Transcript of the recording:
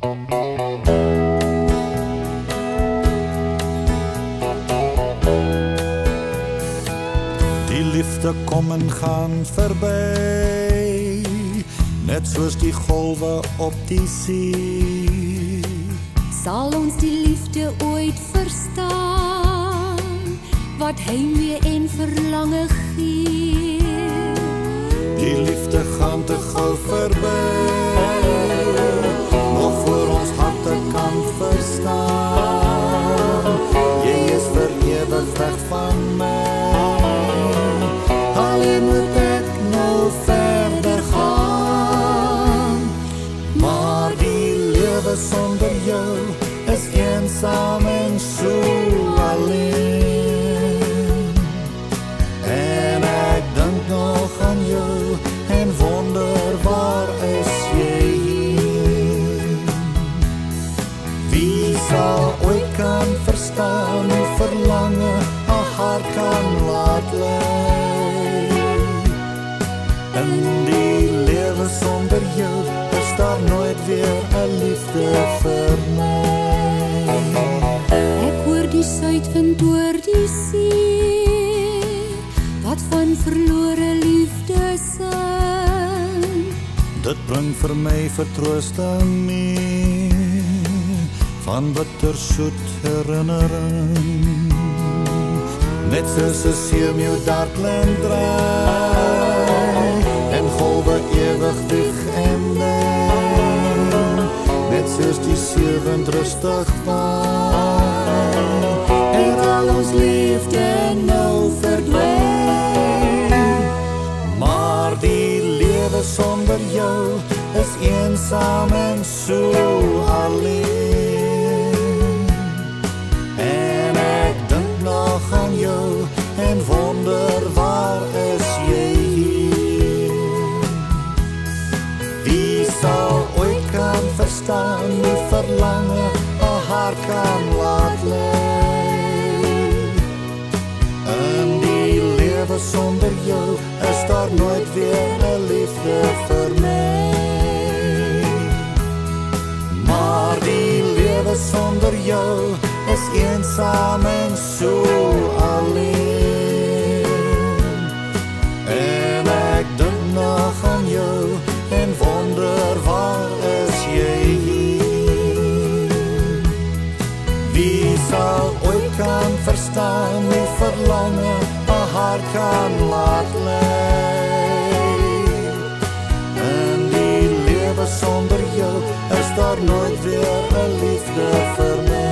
Die liefde kom en gaan verby net soos die golwe op die see. Sal ons die liefde ooit verstaan wat heimwee en verlange gee? Die liefde gaan te gou verby Maar die lewe sonder jou is eensaam en so alleen. En ek dink nog aan jou en wonder waar is jy Wie sal ooit kan verstaan hoe verlange 'n hart kan laat lei? In die lewe sonder jou daar nooit weer 'n liefde vir my Ek hoor die suidwind oor die see wat van verlore liefde sing. Dit bring vir my vertroosting mee van bitter soet herinnering. Net soos 'n seemeeu dartlen draai rustig waai en al ons liefde nou verdwyn. Maar die lewe sonder jou is eensaam en so alleen. En ek dink nog aan jou en wonder waar is jy hier? Wie sal kan verstaan hoe verlange 'n hart kan laat lei? In die lewe sonder jou is daar nooit weer 'n liefde vir my. Maar die lewe sonder jou is eensaam en so alleen. Kan verstaan hoe verlange 'n hart kan laat lei? In die lewe sonder jou is daar nooit weer 'n liefde vir my.